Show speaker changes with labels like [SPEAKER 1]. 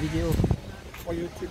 [SPEAKER 1] Video. For YouTube.